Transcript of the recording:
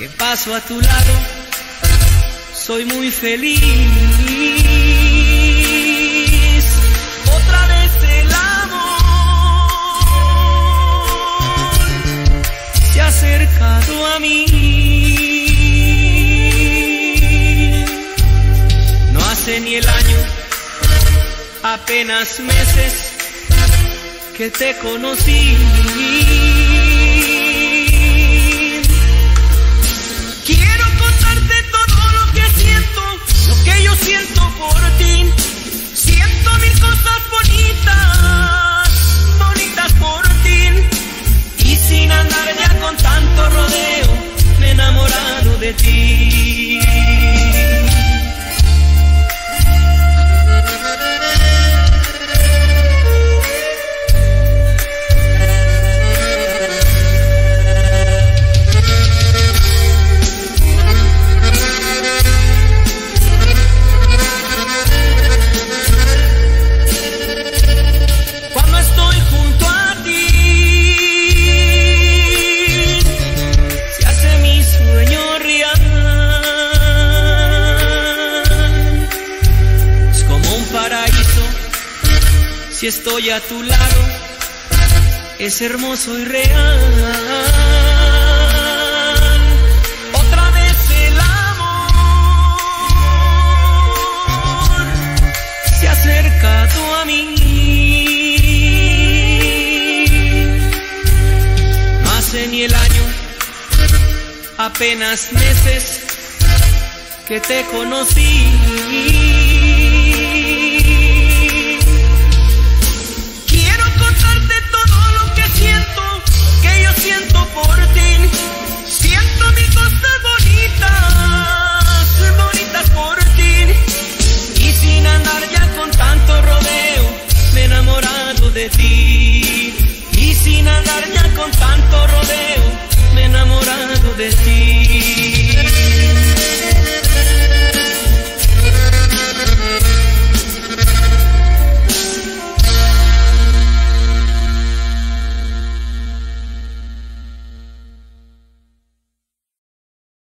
que paso a tu lado, soy muy feliz. Otra vez el amor se ha acercado a mí. No hace ni el año, apenas meses que te conocí. Si estoy a tu lado, es hermoso y real. Otra vez el amor se ha acercado a mí. Hace ni el año, apenas meses que te conocí.